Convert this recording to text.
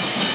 Bye.